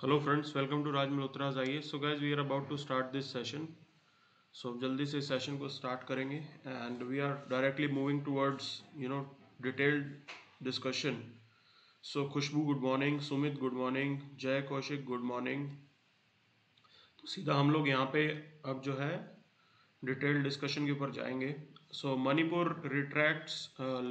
Hello friends, welcome to Raj Malhotra's IAS. So guys, we are about to start this session. So जल्दी से session को start करेंगे and we are directly moving towards you know detailed discussion so Khushboo good morning Sumit good morning Jay Kaushik good morning तो सीधा हम लोग यहाँ पे अब जो है डिटेल्ड डिस्कशन के ऊपर जाएँगे. So Manipur retracts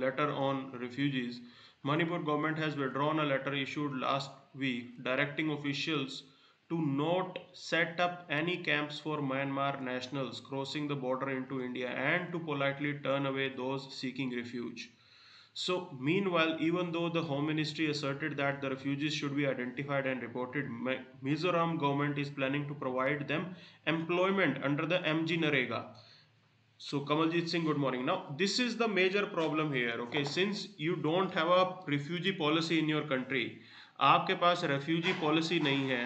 letter on refugees Manipur government has withdrawn a letter issued last week directing officials to not set up any camps for Myanmar nationals crossing the border into India and to politely turn away those seeking refuge. So, meanwhile, even though the Home Ministry asserted that the refugees should be identified and reported, Mizoram government is planning to provide them employment under the MG Narega. So, Kamaljit Singh, good morning. Now, this is the major problem here. Okay, since you don't have a refugee policy in your country, आपके पास refugee policy नहीं है.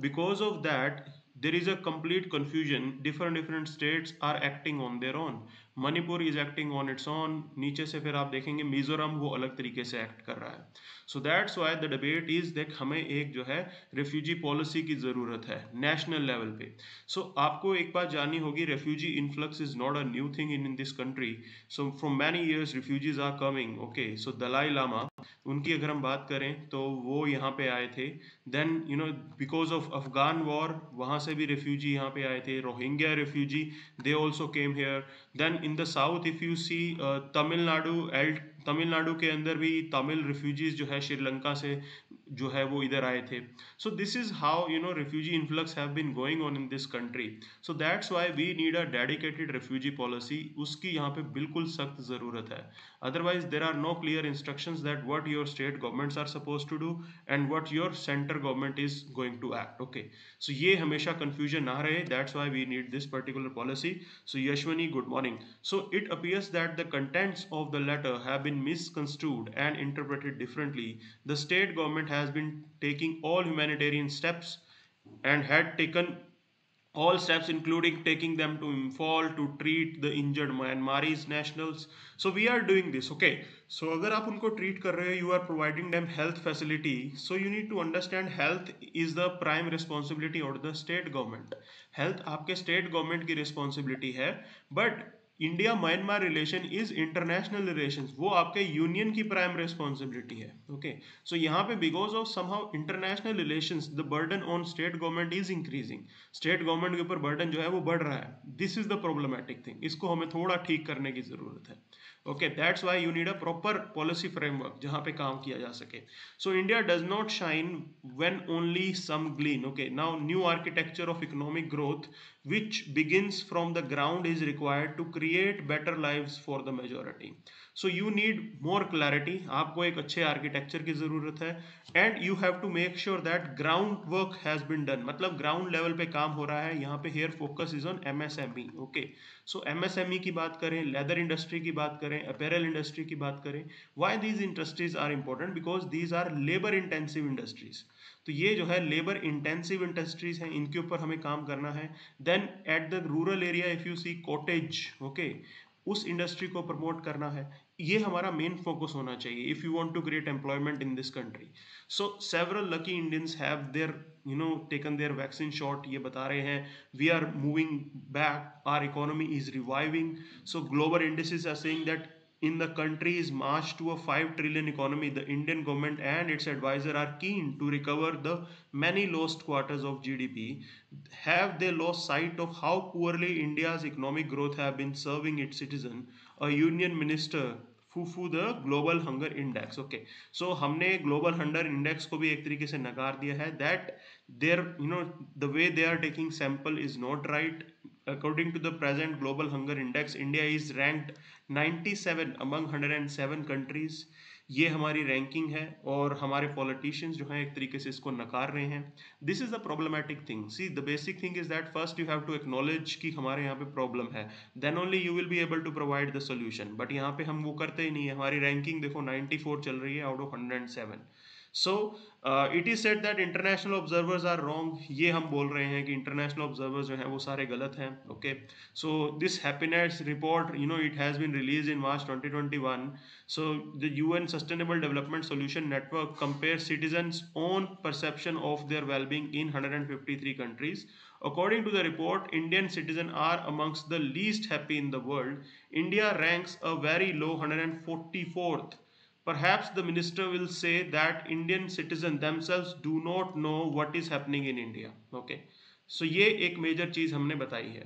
Because of that there is a complete confusion different different states are acting on their on Manipur is acting on its on नीचे से फिर आप देखेंगे मिजोरम वो अलग तरीके से एक्ट कर रहा है। So that's why the debate is देख हमें एक जो है रेफ्यूजी पॉलिसी की ज़रूरत है नेशनल लेवल पे। सो so, आपको एक बात जाननी होगी refugee influx is not a new thing in in this country so from many years refugees are coming okay so Dalai Lama उनकी अगर हम बात करें तो वो यहाँ पे आए थे। Then you know because of Afghan war वहाँ से भी रेफ्यूजी यहाँ पे आए थे। Rohingya refugee they also came here then in the south if you see Tamil Nadu L Tamil Nadu के अंदर भी तमिल रिफ्यूजीज जो है श्रीलंका से जो है वो इधर आए थे। So this is how you know refugee influx have been going on in this country so that's why we need a dedicated refugee policy उसकी यहाँ पे बिल्कुल सख्त ज़रूरत है। otherwise there are no clear instructions that what your state governments are supposed to do and what your center government is going to act okay? So ye hamesha confusion na rahe that's why we need this particular policy. So yashwani good morning. So it appears that the contents of the letter have been misconstrued and interpreted differently. The state government has been taking all humanitarian steps and had taken all steps including taking them to Imphal to treat the injured Myanmarese nationals. So we are doing this, okay. So अगर आप उनको treat कर रहे हो, you are providing them health facility. So you need to understand health is the prime responsibility of the state government. Health आपके state government की responsibility है, but India Myanmar relation is international relation वो आपके union की prime responsibility है okay so यहाँ पे because of somehow international relation the burden on state government is increasing state government के ऊपर बर्डन जो है वो बढ़ रहा है. This is the problematic thing इसको हमें थोड़ा ठीक करने की ज़रूरत है. Okay that's why you need a proper policy framework जहाँ पे काम किया जा सके। So India does not shine when only some glean okay now new architecture of economic growth which begins from the ground is required to create better lives for the majority so you need more clarity आपको एक अच्छे architecture की ज़रूरत है। And you have to make sure that ground work has been done मतलब ground level पे काम हो रहा है। यहाँ पे here focus is on MSME okay so MSME की बात करें लेदर इंडस्ट्री की बात करें अपेरल इंडस्ट्री की बात करें why these industries are important because these are labour intensive industries तो ये जो है लेबर इंटेंसिव इंडस्ट्रीज़ हैं, इनके ऊपर हमें काम करना है। Then at the rural area if you see cottage okay उस इंडस्ट्री को प्रमोट करना है। ये हमारा मेन फोकस होना चाहिए if you want to create employment in this country so several lucky Indians have their you know taken their vaccine shot ये बता रहे हैं we are moving back our economy is reviving so global industries are saying that in the country is march to a five trillion economy the Indian government and its adviser are keen to recover the many lost quarter of G D P have they loss sight of how poorly India's economic growth have been serving it citizen a union minister फूफू the global hunger index okay so हमने global hunger index को भी एक तरीके से नकार दिया है that there you know the way they are taking sample is not right according to the present global hunger index, india is ranked 97 among 107 countries. ये हमारी रैंकिंग है और हमारे पॉलिटिशियंस जो हैं एक तरीके से इसको नकार रहे हैं। This is the problematic thing see the basic thing is that first you have to acknowledge कि हमारे यहाँ पे प्रॉब्लम है। Then only you will be able to provide the solution but यहाँ पे हम वो करते ही नहीं है। हमारी रैंकिंग देखो 94 चल रही है out of 107 so it is set that international observers are wrong ये हम बोल रहे हैं कि इंटरनेशनल ऑब्जर्वर्स जो हैं वो सारे गलत हैं okay so this happiness report you know it has been release in March 2021 so the UN sustainable development solution network compare citizens own perception of their wellbeing in 153 countries. According to the report, Indian citizens are amongst the least happy in the world. India ranks a very low 144th Perhaps the minister will say that Indian citizens themselves do not know what is happening in India. Okay. So ये एक major चीज हमने बताई है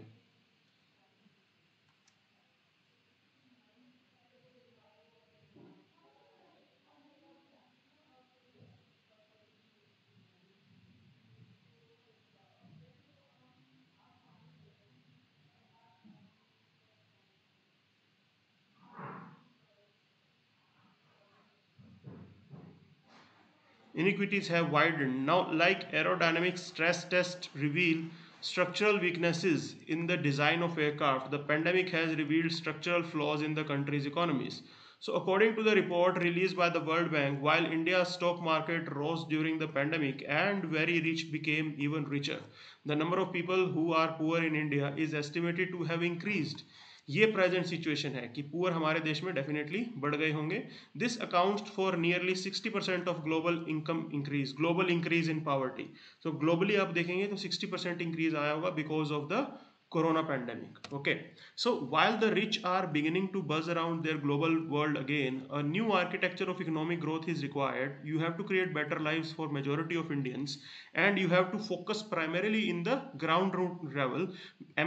Inequities have widened. Now, like aerodynamic stress tests reveal structural weaknesses in the design of aircraft, the pandemic has revealed structural flaws in the country's economies. So, according to the report released by the World Bank, while India's stock market rose during the pandemic and very rich became even richer, the number of people who are poor in India is estimated to have increased. ये present situation है कि poor हमारे देश में definitely बढ़ गए होंगे। This account for nearly 60 percent of global income increase global increase in poverty so globally आप देखेंगे तो 60 परसेंट इंक्रीज आया होगा because of the corona pandemic okay so while the rich are beginning to buzz around their global world again a new architecture of economic growth is required you have to create better lives for majority of indians and you have to focus primarily in the ground root level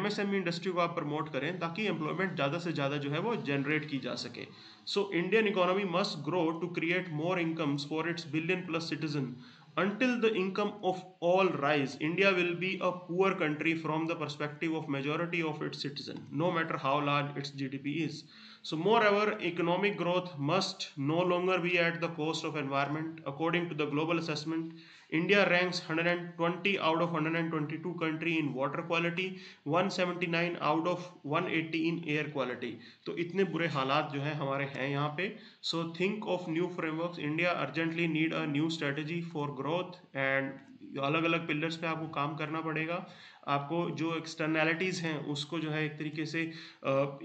msme industry को आप promote करें ताकि employment ज़्यादा से ज़्यादा जो है वो जनरेट की जा सके so Indian economy must grow to create more incomes for its billion plus citizen until the income of all rise india will be a poor country from the perspective of majority of its citizens no matter how large its gdp is. So moreover economic growth must no longer be at the cost of environment. According to the global assessment India ranks 120 out of 122 country in water quality, 179 out of 180 in air quality. तो इतने बुरे हालात जो है हमारे हैं यहाँ पे। So think of new framework India urgently need a new strategy for growth and अलग अलग पिलर्स पे आपको काम करना पड़ेगा। आपको जो एक्सटर्नैलिटीज़ हैं, उसको जो है एक तरीके से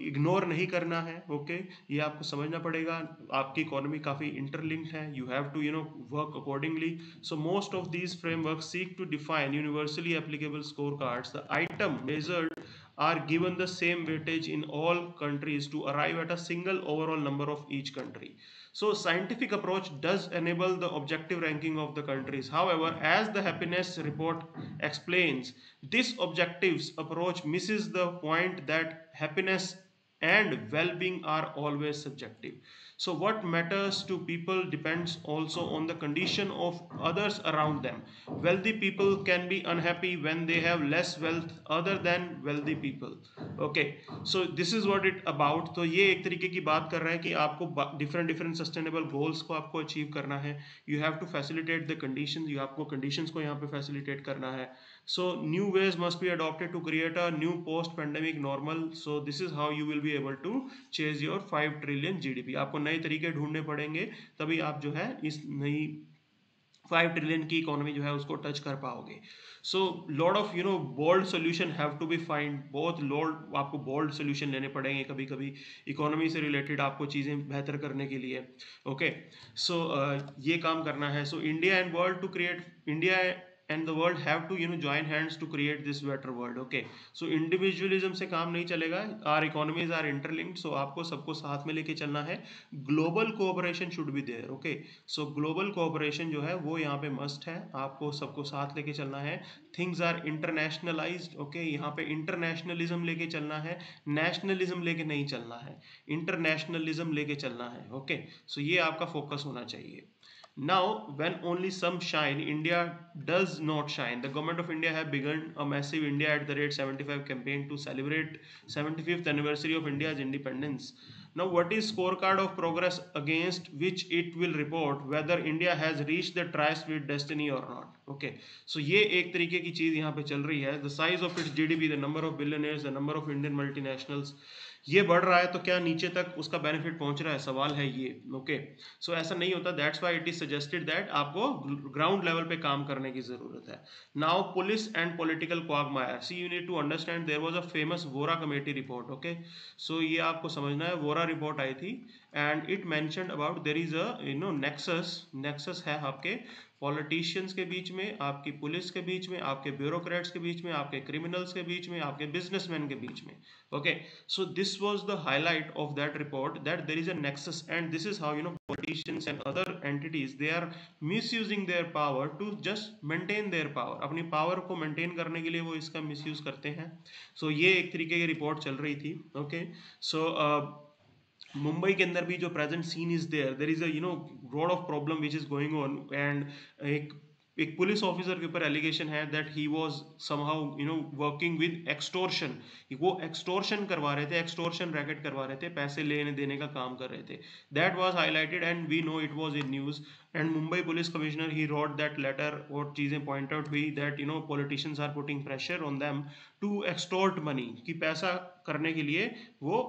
इग्नोर नहीं करना है ओके ये आपको समझना पड़ेगा। आपकी इकोनॉमी काफ़ी इंटरलिंक्ड है। You have to you know work accordingly so most of these framework seek to define universally applicable score cards the item measured are given the same weightage in all countries to arrive at a single overall number of each country. So scientific approach does enable the objective ranking of the countries. However, as the happiness report explains, this objectives approach misses the point that happiness and well-being are always subjective. So what matters to people depends also on the condition of others around them. Wealthy people can be unhappy when they have less wealth other than wealthy people. Okay, so this is what it about. तो ये एक तरीके की बात कर रहा है कि आपको different different sustainable goals को आपको achieve करना है. You have to facilitate the conditions. You आपको conditions को यहाँ पे facilitate करना है. So new ways must be adopted to create a new post-pandemic normal. So this is how you will be able to chase your 5 trillion GDP. आपको नए तरीके ढूँढने पड़ेंगे तभी आप जो है इस नई फाइव ट्रिलियन की इकोनॉमी जो है उसको टच कर पाओगे so lord of you know bold solution have to be find बहुत लॉर्ड आपको बोल्ड सोल्यूशन लेने पड़ेंगे कभी कभी इकोनॉमी से रिलेटेड आपको चीज़ें बेहतर करने के लिए okay okay? So so, uh, ये काम करना है so India and world to create India and the world have to you know join hands to create this better world okay so individualism से काम नहीं चलेगा our economies are interlinked so आपको सबको साथ में लेके चलना है global cooperation should be there okay so global cooperation जो है वो यहाँ पे must है आपको सबको साथ लेके चलना है things are internationalized okay यहाँ पे internationalism लेके चलना है nationalism लेके नहीं चलना है internationalism लेके चलना है okay so ये आपका focus होना चाहिए Now, when only some shine, India does not shine. The government of India have begun a massive India at the rate 75 campaign to celebrate 75th anniversary of India's independence. now what is scorecard of progress against which it will report whether india has reached the tri-state destiny or not okay so ये एक तरीके की चीज यहाँ पे चल रही है the size of its gdp the number of billionaires the number of indian multinationals ये बढ़ रहा है तो क्या नीचे तक उसका बेनिफिट पहुँच रहा है? सवाल है ये ओके सो ऐसा नहीं होता। That's why it is suggested that आपको ग्राउंड लेवल पे काम करने की ज़रूरत है। Now police and political quag quagmire see you need to understand there was a famous Vohra committee report okay so ये आपको समझना है। वोरा रिपोर्ट आई थी and it mention about there is a no nexus nexus है आपके politicians के बीच में आपकी पुलिस के बीच में आपके ब्यूरोक्रेट्स के बीच में आपके क्रिमिनल्स के बीच में आपके बिजनेसमैन के बीच में okay so this was the highlight of that report that there is a nexus and this is how you know politicians and other entities they are misusing their power to just maintain their power अपनी power को maintain करने के लिए वो इसका misuse करते हैं। So so, ये एक तरीके की रिपोर्ट चल रही थी ओके सो मुंबई के अंदर भी जो present scene is there there is you know road of problem which is going on and एक एक पुलिस ऑफिसर के ऊपर एलिगेशन है that he was somehow you know working with extortion वो एक्सटोर्शन करवा रहे थे एक्सटोर्शन रैकेट करवा रहे थे, पैसे लेने देने का काम कर रहे थे. That was highlighted and we know it was in news and Mumbai police commissioner he wrote that letter और चीज़ें पॉइंट आउट हुई that you know politicians are putting pressure on them to extort money कि पैसा करने के लिए वो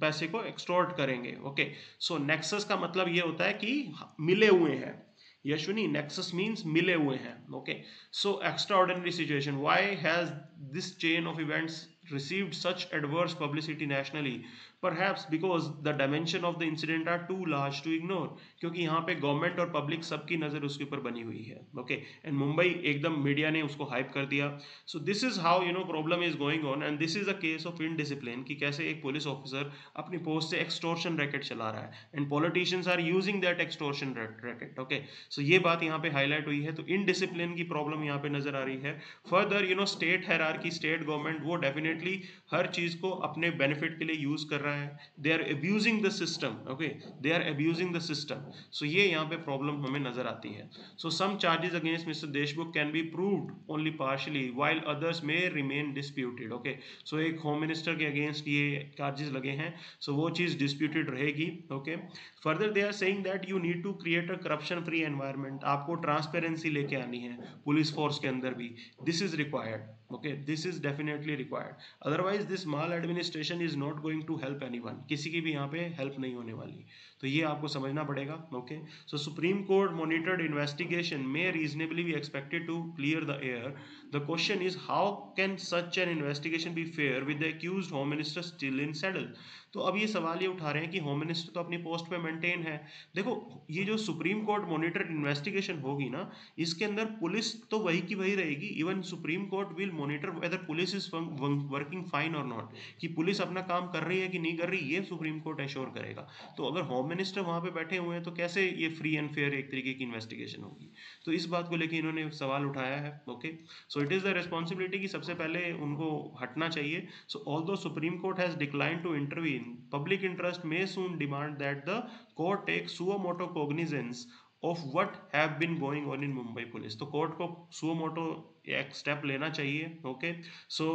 पैसे को एक्सटोर्ट करेंगे ओके सो नेक्सस का मतलब ये होता है कि मिले हुए हैं। यशुनी नेक्सस मीन्स मिले हुए हैं okay so extraordinary situation why has this chain of events received such adverse publicity nationally, perhaps because the dimension of the incident are too large to ignore, क्योंकि यहाँ पे गवर्नमेंट और पब्लिक सबकी नज़र उसके ऊपर बनी हुई है ओके एंड मुंबई एकदम मीडिया ने उसको हाइप कर दिया। So this is how you know problem is going on and this is a case of indiscipline कि कैसे एक पुलिस ऑफिसर अपनी पोस्ट से एक्सटोर्शन रैकेट चला रहा है। And politicians are using that extortion racket okay so ये बात यहाँ पे हाईलाइट हुई है तो इनडिसिप्लिन की प्रॉब्लम यहाँ पे नज़र आ रही है। फर्दर यू नो स्टेट हैरार स्टेट गवर्नमेंट वो डेफिनेटली हर चीज़ को अपने बेनिफिट के लिए यूज़ कर रहा है। They are abusing the system okay they are abusing the system so ये यहाँ पे प्रॉब्लम हमें नज़र आती है। So some charges against mister Deshmukh can be proved only partially while others may remain disputed okay so एक home minister के against ये चार्जेस लगे हैं। सो so वो चीज़ डिस्प्यूटेड रहेगी okay further they are saying that you need to create a corruption free environment आपको transparency लेके आनी है पुलिस फोर्स के अंदर भी। This is required okay this is definitely required otherwise this maladministration is not going to help anyone किसी की भी यहाँ पे हेल्प नहीं होने वाली। तो ये आपको समझना पड़ेगा okay so Supreme Court monitored investigation may reasonably be expected to clear the air the question is how can such an investigation be fair with the accused home minister still in saddle तो अब ये सवाल ये उठा रहे हैं कि home minister तो अपनी पोस्ट पे मेंटेन है। देखो, ये जो सुप्रीम कोर्ट मॉनिटर्ड इन्वेस्टिगेशन होगी ना, इसके अंदर पुलिस तो वही की वही रहेगी। Even Supreme Court will monitor whether police is working fine और नॉट कि पुलिस अपना काम कर रही है कि नहीं कर रही, ये सुप्रीम कोर्ट एश्योर करेगा। तो अगर होम मिनिस्टर वहाँ पे बैठे हुए हैं तो कैसे ये फ्री एंड फेयर एक तरीके की इन्वेस्टिगेशन होगी? तो इस बात को लेकर इन्होंने सवाल उठाया है okay so it is the responsibility कि सबसे पहले उनको हटना चाहिए। So although Supreme Court has decline to intervene public interest may soon demand that the court take suo motu cognizance of what have been going on in Mumbai police तो court को suo motu एक step लेना चाहिए okay so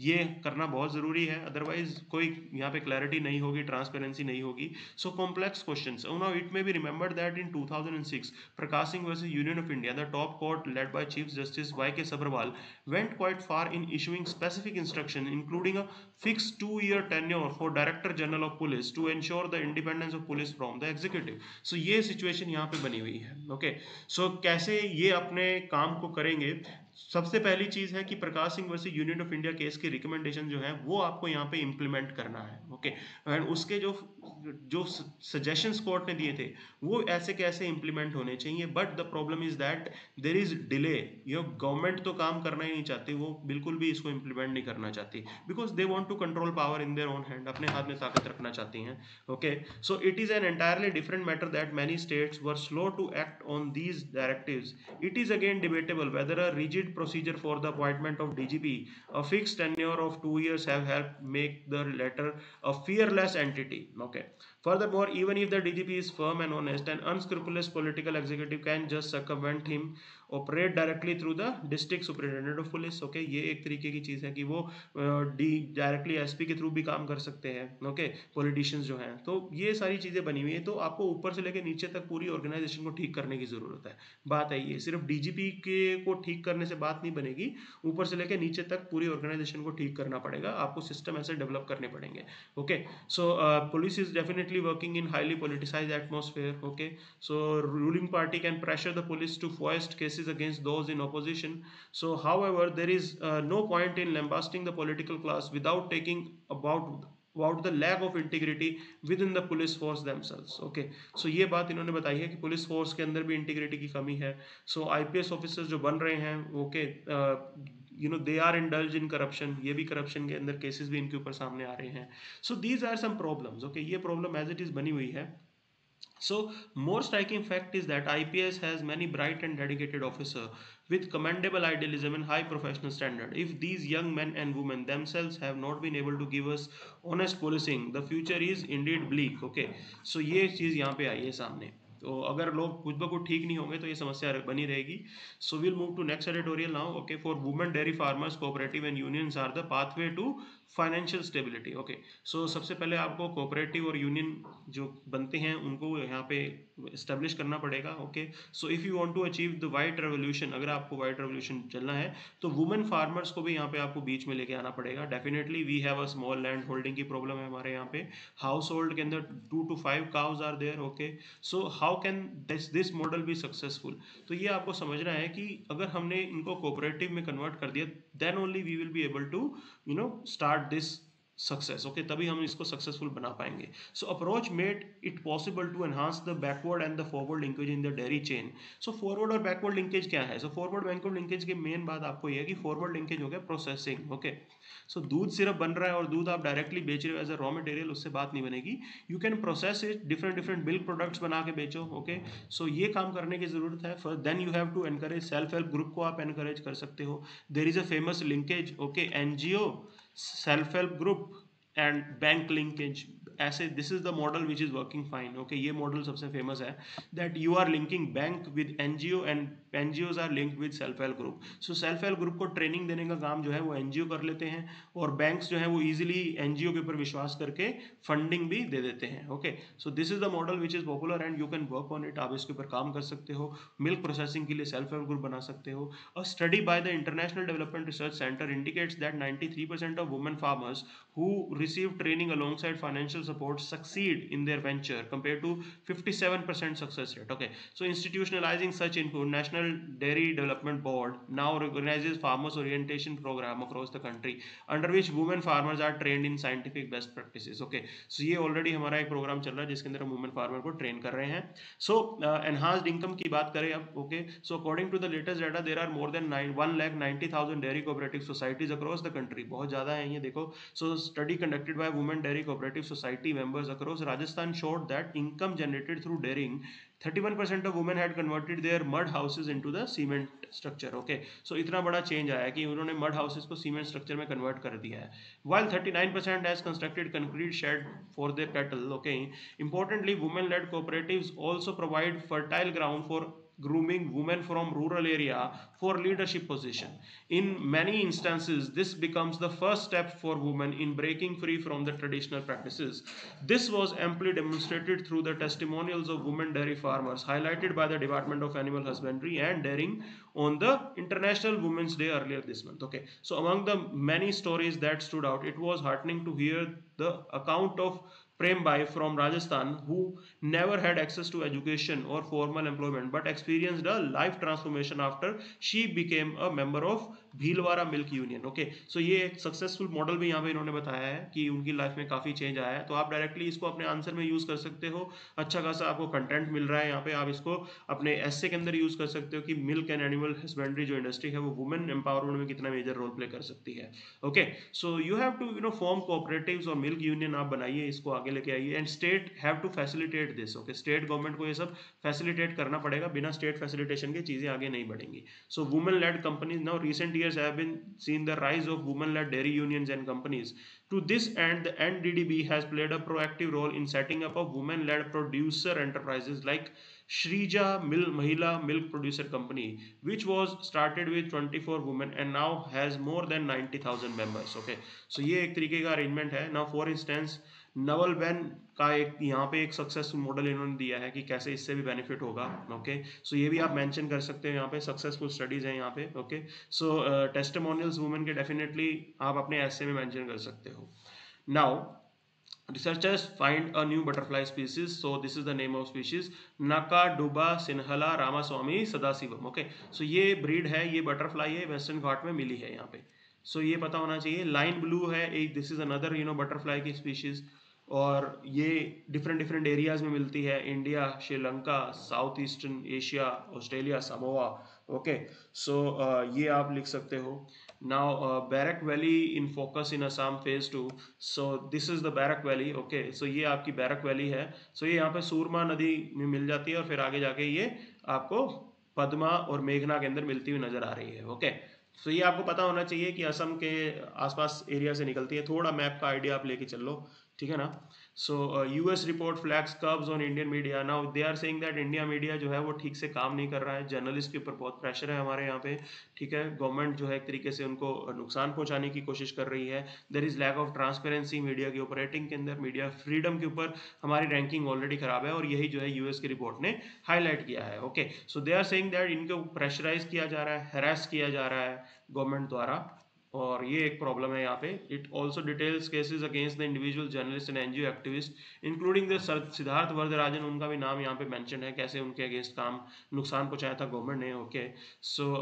ये करना बहुत ज़रूरी है अदरवाइज़ कोई यहाँ पे क्लैरिटी नहीं होगी ट्रांसपेरेंसी नहीं होगी। So complex question now it may be remember that in two thousand and six Prakash Singh versus Union of India the top court led by Chief Justice Y K Sabharwal went quite far in issuing specific instruction including a fix two year tenure for director general of police to ensure the independence of police from the executive so ये situation यहाँ पे बनी हुई है okay okay? So so, कैसे ये अपने काम को करेंगे? सबसे पहली चीज़ है कि Prakash Singh versus Union of India case की रिकमेंडेशन जो है, वो आपको यहाँ पे इम्प्लीमेंट करना है ओके एंड उसके जो जो सजेशंस कोर्ट ने दिए थे, वो ऐसे कैसे इंप्लीमेंट होने चाहिए। But the problem is that there is delay yo government तो काम करना ही नहीं चाहती, वो बिल्कुल भी इसको इम्प्लीमेंट नहीं करना चाहती। Because they want to control power in their own hand अपने हाथ में ताकत रखना चाहती हैं okay so it is an entirely different matter that many states were slow to act on these directive it is again debatable whether a rigid procedure for the appointment of DGP, a fixed tenure of two years have helped make the latter a fearless entity. Okay. Furthermore, even if the DGP is firm and honest, an unscrupulous political executive can just circumvent him operate directly through the district superintendent of police okay ये एक तरीके की चीज़ है कि वो D directly SP के through भी काम कर सकते हैं ओके पॉलिटिशियंस जो हैं। तो ये सारी चीज़ें बनी हुई है। तो आपको ऊपर से लेकर नीचे तक पूरी ऑर्गेनाइजेशन को ठीक करने की ज़रूरत है। बात है ये सिर्फ़ डीजीपी के को ठीक करने से बात नहीं बनेगी ऊपर से लेकर नीचे तक पूरी ऑर्गेनाइजेशन को ठीक करना पड़ेगा। आपको सिस्टम ऐसे डेवलप करने पड़ेंगे okay so police is definitely working in highly politicised atmosphere okay so ruling party can pressure the police to foist cases against those in opposition so however there is uh, no point in lambasting the political class without taking about about the lack of integrity within the police force themselves okay so बात इन्होंने बताई है कि police force के अंदर भी integrity की कमी है सो so, आईपीएस ऑफिसर्स जो बन रहे हैं okay you know they are indulge in corruption ये भी करप्शन के अंदर केसेस भी इनके ऊपर सामने आ रहे हैं। So these are some problems okay ये प्रॉब्लम एज इट इज़ बनी हुई है। So more striking fact is that IPS has many bright and dedicated officer with commendable idealism and high professional standard if these young men and women themselves have not been able to give us honest policing the future is indeed bleak okay so ये चीज़ यहाँ पे आई है सामने। तो अगर लोग खुद ब खुद ठीक नहीं होंगे तो ये समस्या बनी रहेगी। So will move to next editorial now okay for women dairy farmers cooperative and unions are the pathway to financial stability okay so सबसे पहले आपको कोऑपरेटिव और यूनियन जो बनते हैं, उनको यहाँ पे इस्टेब्लिश करना पड़ेगा okay so if you want to achieve the white revolution अगर आपको वाइट रेवोल्यूशन चलना है तो वुमेन फार्मर्स को भी यहाँ पे आपको बीच में लेके आना पड़ेगा. Definitely we have a small land holding की प्रॉब्लम है हमारे यहाँ पे. हाउस होल्ड के अंदर two two five cows are there okay so how can this this model be successful तो ये आपको समझना है कि अगर हमने इनको कोऑपरेटिव में कन्वर्ट कर दिया then only we will be able to you know start this success okay तभी हम इसको सक्सेसफुल बना पाएँगे. So approach made it possible to enhance the backward and the forward linkage in the dairy chain so forward और backward linkage क्या है? So forward backward linkage की main बात आपको यह है कि फॉरवर्ड लिंकेज हो गया प्रोसेसिंग ओके सो दूध सिर्फ़ बन रहा है और दूध आप डायरेक्टली बेच रहे हो एज अ रॉ मटेरियल उससे बात नहीं बनेगी। You can process it different different milk products बना के बेचो ओके सो ये काम करने की ज़रूरत है। First then you have to encourage self help group को आप एनकरेज कर सकते हो। There is a famous linkage okay NGO self help group and bank linkage ऐसे this is the model which is working fine okay ये model सबसे famous है। That you are linking bank with N G O and NGO are link with self help group so self help group को training देने का काम जो है वो एनजीओ कर लेते हैं और बैंक्स जो है वो इजिली एनजीओ के ऊपर विश्वास करके फंडिंग भी दे देते हैं okay so this is the model which is popular and you can work on it आप इसके ऊपर काम कर सकते हो मिल्क प्रोसेसिंग के लिए सेल्फ हेल्प ग्रुप बना सकते हो। A study by the International Development Research Centre indicates that 93 percent of women farmers who receive training alongside financial support succeed in their venture compared to 57% success rate, okay? So, institutionalizing such input, national National Dairy Development Board now recognizes farmers orientation program across the country under which women farmers are trained in scientific best practices okay so ये already हमारा एक program चल रहा है जिसके अंदर हम women farmer को train कर रहे हैं so uh, enhanced income की बात करें अब okay so according to the latest data there are more than nine one lakh ninety thousand dairy cooperative societies across the country बहुत ज़्यादा है ये देखो so study conducted by women dairy cooperative society members across Rajasthan showed that income generated through dairying 31% of women had converted their mud houses into the cement structure okay so इतना बड़ा change आया कि उन्होंने mud houses को cement structure में convert कर दिया है while 39% has constructed concrete shed for their cattle okay importantly women led cooperatives also provide fertile ground for grooming women from rural area for leadership position. In many instances, this becomes the first step for women in breaking free from the traditional practices. This was amply demonstrated through the testimonials of women dairy farmers highlighted by the Department of Animal Husbandry and Dairying on the International Women's Day earlier this month. Okay, so among the many stories that stood out, it was heartening to hear the account of Prem Bai from Rajasthan who never had access to education or formal employment but experienced a life transformation after she became a member of Bhilwara milk union okay so ये एक successful model भी यहाँ पे इन्होंने बताया है कि उनकी लाइफ में काफ़ी चेंज आया है। तो आप डायरेक्टली इसको अपने आंसर में यूज़ कर सकते हो। अच्छा खासा आपको कंटेंट मिल रहा है यहाँ पे, आप इसको अपने एस के अंदर यूज़ कर सकते हो कि मिल्क एंड एनिमल हस्बेंड्री जो इंडस्ट्री है, वो वुमेन एम्पावरमेंट में कितना मेजर रोल प्ले कर सकती है okay so you have to you know form cooperative और मिल्क यूनियन आप बनाइए, इसको आगे लेके आइए। And state have to facilitate this okay state government को ये सब फैसिलिटेट करना पड़ेगा। बिना स्टेट फैसिलिटेशन के चीज़ें आगे नहीं बढ़ेंगी। So women led companies now recent Years have been seen the rise of women-led dairy unions and companies. To this end, the NDDB has played a proactive role in setting up a women-led producer enterprises like Shreeja mill Mahila milk producer company which was started with 24 women and now has more than 90,000 members okay so ये एक तरीके का arrangement है now for instance Naval ban का एक यहाँ पे एक सक्सेसफुल मॉडल इन्होंने दिया है कि कैसे इससे भी बेनिफिट होगा ओके सो ये भी आप मेंशन कर सकते हो यहाँ पे सक्सेसफुल स्टडीज़ हैं यहाँ पे ओके सो टेस्टमोनियल्स वुमेन के डेफिनेटली आप अपने ऐसे में मेंशन कर सकते हो। Now researchers find a new butterfly species so this is the name of species naka duba sinhala ramaswamy sadasivam okay? So ये breed है ये butterfly है वेस्टर्न घाट में मिली है यहाँ पे। सो so, ये पता होना चाहिए लाइन ब्लू है एक this is another you know butterfly की स्पीशीज और ये डिफरेंट डिफरेंट एरियाज़ में मिलती है India Sri Lanka south eastern Asia Australia Samoa okay so ये आप लिख सकते हो। Now Barak Valley in focus in Assam phase two so this is the Barak Valley okay so ये आपकी बैरक वैली है। सो so, ये यहाँ पे सूरमा नदी में मिल जाती है और फिर आगे जाके ये आपको पद्मा और मेघना के अंदर मिलती हुई नज़र आ रही है ओके okay? सो so, ये आपको पता होना चाहिए कि असम के आसपास एरिया से निकलती है। थोड़ा मैप का आइडिया आप लेके चल लो। ठीक है ना? So US report flags curbs on Indian media now they are saying that India media जो है वो ठीक से काम नहीं कर रहा है। जर्नलिस्ट के ऊपर बहुत प्रेशर है हमारे यहाँ पे, ठीक है? गवर्नमेंट जो है एक तरीके से उनको नुकसान पहुँचाने की कोशिश कर रही है। There is lack of transparency media की ऑपरेटिंग के अंदर मीडिया फ्रीडम के ऊपर हमारी रैंकिंग ऑलरेडी खराब है और यही जो है यूएस की रिपोर्ट ने हाईलाइट किया है okay so they are saying that इनको प्रेशराइज किया जा रहा है हेरास किया जा रहा है गवर्नमेंट द्वारा। और ये एक प्रॉब्लम है यहाँ पे। It also details cases against the individual journalist and NGO activist including the Siddharth Varadarajan उनका भी नाम यहाँ पे मेंशन है, कैसे उनके अगेंस्ट काम, नुकसान पहुँचाया था गवर्नमेंट ने okay so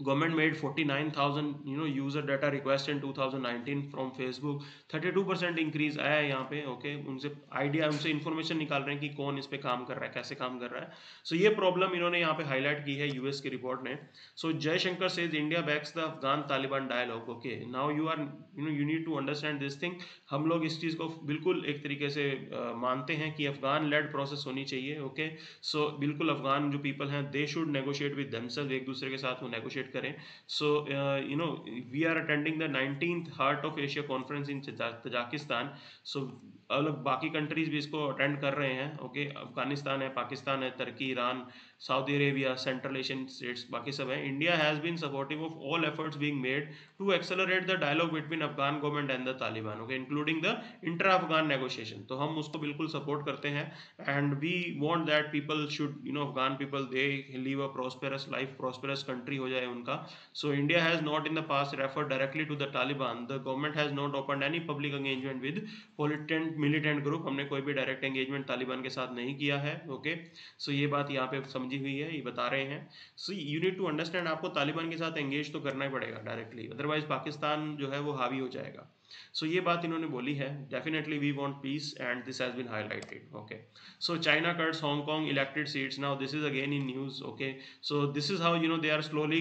government made 49,000 you know user data request in 2019 from Facebook. 32 percent increase आया है यहाँ पे ओके okay? उनसे आइडिया उनसे इन्फॉर्मेशन निकाल रहे हैं कि कौन इस पे काम कर रहा है कैसे काम कर रहा है। सो so, ये प्रॉब्लम इन्होंने यहाँ पे हाईलाइट की है यूएस की रिपोर्ट ने। So Jaishankar says India backs the Afghan Taliban dialogue okay now you are you know you need to understand this thing हम लोग इस चीज़ को बिल्कुल एक तरीके से uh, मानते हैं कि अफगान लेड प्रोसेस होनी चाहिए ओके okay? सो so, बिल्कुल अफगान जो पीपल हैं they should negotiate with themselves एक दूसरे के साथ वो नेगोशिएट कम्युनिकेट करें so you know we are attending the nineteen Heart of Asia conference in Tajikistan so अलग बाकी कंट्रीज़ भी इसको अटेंड कर रहे हैं ओके? अफ़गानिस्तान है, पाकिस्तान है तुर्की Iran Saudi Arabia central Asian states बाकी सब है। India has been supportive of all efforts being made to accelerate the dialogue between Afghan government and the Taliban okay including the inter Afghan negotiation तो हम उसको बिल्कुल support करते हैं and we want that people should you know Afghan people they live a prosperous life prosperous country हो जाए उनका। So India has not in the past refer directly to the Taliban the government has not open any public engagement with pollutant militant group हमने कोई भी direct engagement Taliban के साथ नहीं किया है ओके okay? सो so ये बात यहाँ पे समझ समझी हुई है, ये बता रहे हैं। So you need to understand आपको तालिबान के साथ एंगेज तो करना ही पड़ेगा डायरेक्टली अदरवाइज़ पाकिस्तान जो है वो हावी हो जाएगा। सो so, ये बात इन्होंने बोली है। Definitely we want peace and this has been highlighted okay so China cuts Hong Kong elected seats now this is again in news okay so this is how you know they are slowly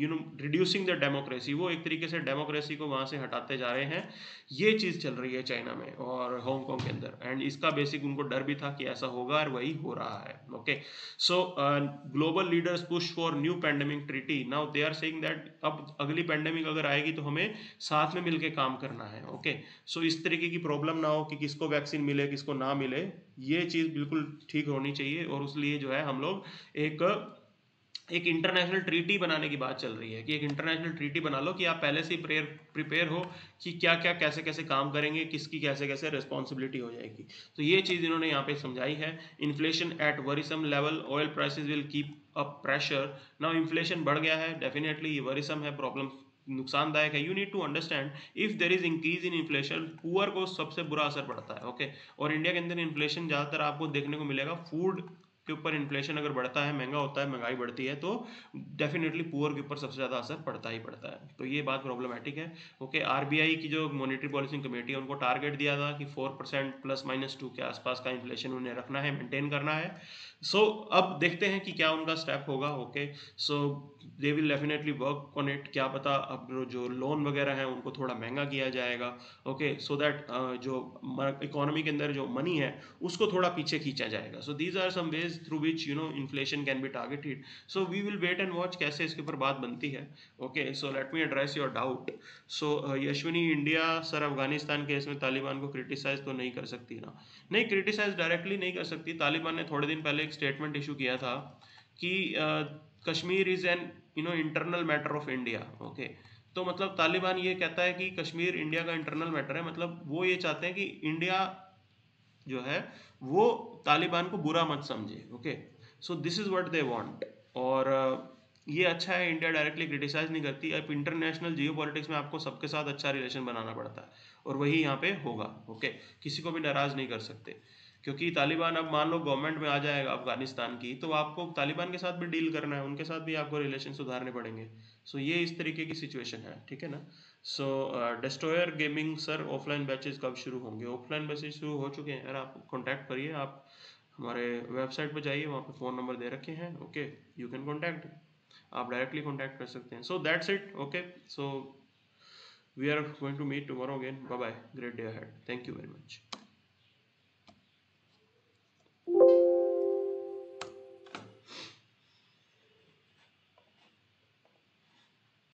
you know reducing the democracy वो एक तरीके से democracy को वहाँ से हटाते जा रहे हैं। ये चीज़ चल रही है चाइना में और हांगकांग के अंदर। एंड इसका बेसिक उनको डर भी था कि ऐसा होगा और वही हो रहा है okay so global leaders push for new pandemic treaty now they are saying that अब अगली पैंडेमिक अगर आएगी तो हमें साथ में मिलकर काम करना है ओके सो इस तरीके की प्रॉब्लम ना हो कि किसको वैक्सीन मिले, किसको ना मिले, ये चीज़ बिल्कुल ठीक होनी चाहिए और उस लिए जो है हम लोग एक एक इंटरनेशनल ट्रीटी बनाने की बात चल रही है कि एक इंटरनेशनल ट्रीटी बना लो कि आप पहले से ही प्रिपेयर हो कि क्या क्या, कैसे कैसे काम करेंगे, किसकी कैसे कैसे रिस्पॉन्सिबिलिटी हो जाएगी। तो ये चीज़ इन्होंने यहाँ पे समझाई है। Inflation at worrisome level oil prices will keep a pressure now inflation बढ़ गया है डेफिनेटली ये वरिसम है प्रॉब्लम नुकसानदायक है you need to understand if there is increase in inflation poor को सबसे बुरा असर पड़ता है ओके okay? और इंडिया के अंदर इन्फ्लेशन ज़्यादातर आपको देखने को मिलेगा फ़ूड के ऊपर इन्फ्लेशन अगर बढ़ता है महँगा होता है महँगाई बढ़ती है तो डेफिनेटली पुअर के ऊपर सबसे ज़्यादा असर पड़ता ही पड़ता है। तो ये बात प्रॉब्लमैटिक है। ओके आरबीआई की जो मॉनिटरी पॉलिसी कमेटी है उनको टारगेट दिया था कि फोर प्लस माइनस टू के आसपास का इन्फ्लेशन उन्हें रखना है मेंटेन करना है। सो so, अब देखते हैं कि क्या उनका स्टेप होगा। Okay so they will definitely work on it क्या पता अब जो लोन वगैरह है उनको थोड़ा महँगा किया जाएगा। ओके सो दैट जो इकोनॉमी के अंदर जो मनी है उसको थोड़ा पीछे खींचा जाएगा। So these are some ways through which you know inflation can be targeted. So we will wait and watch कैसे इसके ऊपर बात बनती है। So let me address your doubt. So uh, Yashvini India sir Afghanistan case में तालिबान को criticise तो नहीं कर सकती ना। नहीं क्रिटिसाइज डायरेक्टली नहीं कर सकती। तालिबान ने थोड़े दिन पहले एक स्टेटमेंट इशू किया था कि Kashmir is an you know internal matter of India okay तो मतलब तालिबान ये कहता है कि कश्मीर इंडिया का इंटरनल मैटर है। मतलब वो ये चाहते हैं कि इंडिया जो है, वो तालिबान को बुरा मत समझे okay so this is what they want और ये अच्छा है इंडिया डायरेक्टली क्रिटिसाइज नहीं करती। अब इंटरनेशनल जियो में आपको सबके साथ अच्छा रिलेशन बनाना पड़ता है। और वही यहाँ पे होगा ओके किसी को भी नाराज़ नहीं कर सकते। क्योंकि तालिबान अब मान लो गवर्नमेंट में आ जाएगा अफ़गानिस्तान की तो आपको तालिबान के साथ भी डील करना है उनके साथ भी आपको रिलेशन सुधारने पड़ेंगे। सो so, ये इस तरीके की सिचुएशन है ठीक है ना? So destroyer gaming sir offline batches कब शुरू होंगे? ऑफलाइन बैचेज शुरू हो चुके हैं। यार आप कॉन्टैक्ट करिए आप हमारे वेबसाइट पर जाइए वहाँ पर फ़ोन नंबर दे रखे हैं ओके यू कैन कॉन्टैक्ट आप डायरेक्टली कॉन्टैक्ट कर सकते हैं। So that's it okay so we are going to meet tomorrow again bye bye great day ahead thank you very much